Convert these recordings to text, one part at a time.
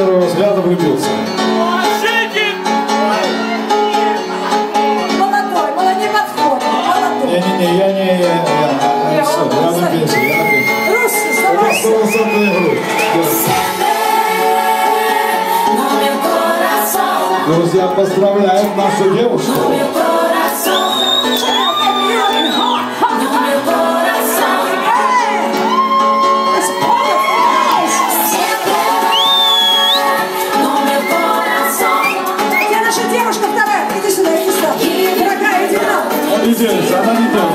первого взгляда влюбился. Молодой, молодой, не. Не-не-не, я не... Все, я на пенсии, я на пенсии. Руси, Друзья, поздравляем нашу девушку. Zamanito.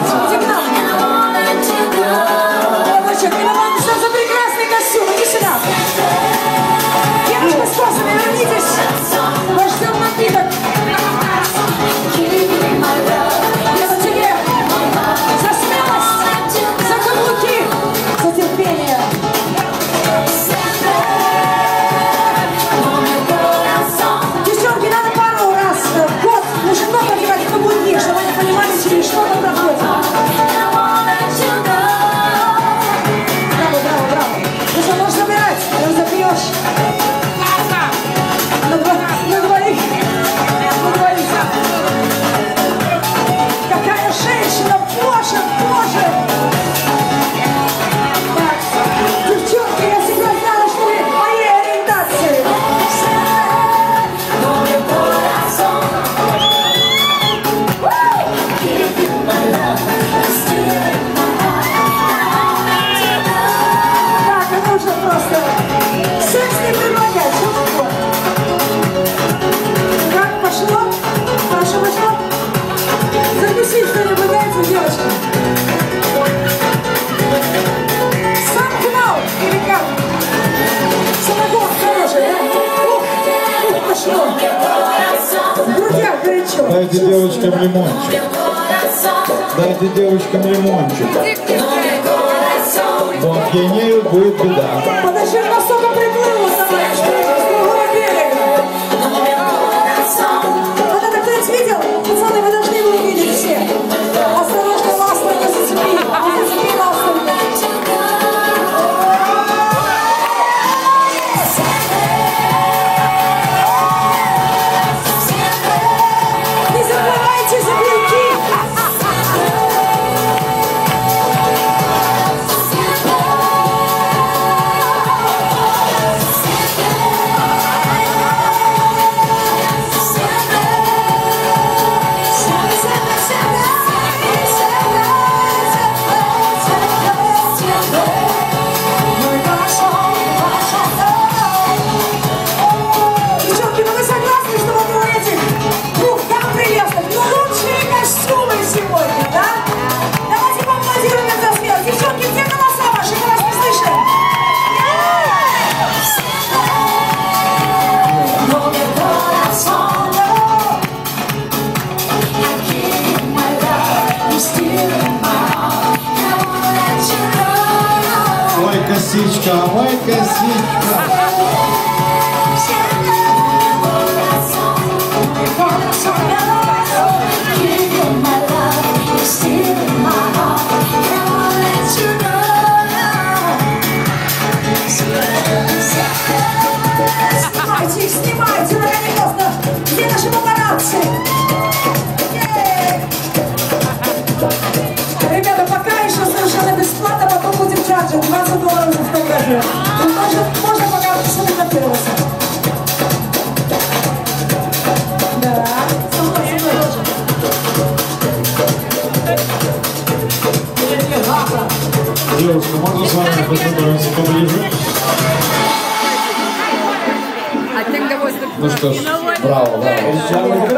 Дайте девочкам лимончик. Дайте девочкам лимончик. Вот пьянеют, будет беда. Подожди, носок косичка, а моя косичка. Снимайте, снимайте, наверное, просто где наши папарацци? verdade, quase um ano estão viajando. Então, pode apagar a piscina da pela. Девушка, можно с вами познакомиться поближе? Ну что ж, браво, браво.